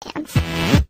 dance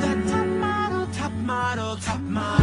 that top model, top model, top model.